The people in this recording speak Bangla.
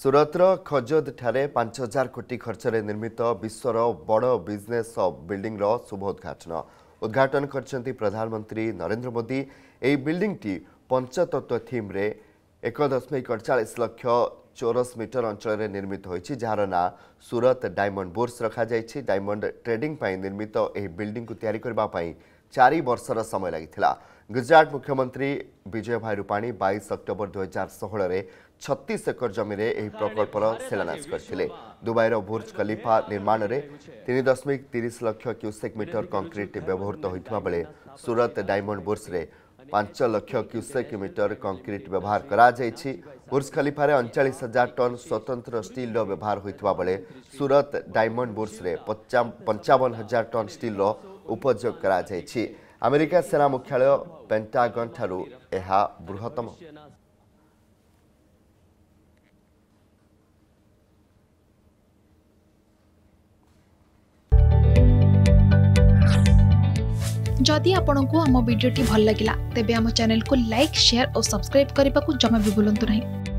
ସୁରତର ଖଜଦଠାରେ ପାଞ୍ଚ ହଜାର କୋଟି ଖର୍ଚ୍ଚରେ ନିର୍ମିତ ବିଶ୍ୱର ବଡ଼ ବିଜନେସ୍ ବିଲ୍ଡିଂର ଶୁଭ ଉଦ୍ଘାଟନ ଉଦ୍ଘାଟନ କରିଛନ୍ତି ପ୍ରଧାନମନ୍ତ୍ରୀ ନରେନ୍ଦ୍ର ମୋଦି ଏହି ବିଲ୍ଡିଂଟି ପଞ୍ଚତତ୍ତ୍ୱ ଥିମ୍ରେ ଏକ ଦଶମିକ ଅଠଚାଳିଶ ଲକ୍ଷ ଚୌରସ ମିଟର ଅଞ୍ଚଳରେ ନିର୍ମିତ ହୋଇଛି ଯାହାର ନାଁ ସୁରତ ଡାଇମଣ୍ଡ ବୋର୍ସ ରଖାଯାଇଛି ଡାଇମଣ୍ଡ ଟ୍ରେଡିଂ ପାଇଁ ନିର୍ମିତ ଏହି ବିଲ୍ଡିଂକୁ ତିଆରି କରିବା ପାଇଁ চারি বর্ষর সময় লাগিলা গুজরাট মুখ্যমন্ত্রী বিজয়ভাই রূপাণী বাইশ অক্টোবর দুই হাজার ষোহলের ছত্রিশ একর জমিরে এই প্রকল্পর শিলান্যাস করে দুবাইর বুর্জ খলিফা নির্মাণের তিন দশমিক তিরিশ লক্ষ ক্যুসেক মিটর কংক্রিট ব্যবহৃত হয়ে বেড়ে সুরত ডায়মন্ড বুর্সরে পাঁচ লক্ষ ক্যুসেক মিটর কংক্রিট ব্যবহার করা যাইছি বুর্জ খলিফার অনচাশ হাজার টন স্বতন্ত্র স্টিলর ব্যবহার হয়ে বেড়ে সুরত ডায়মন্ড বুর্সরে পঞ্চাবন হাজার টন স্টিলর ଉପଯୋଗ କରାଯାଇଛି अमेरिका सेना मुख्यालय पेंटागन ठार बृहतम जदि आपंक आम भिडी भल लगा तेब आम चेल्क लाइक शेयर और सब्सक्राइब करने को जमा भी बुलां नहीं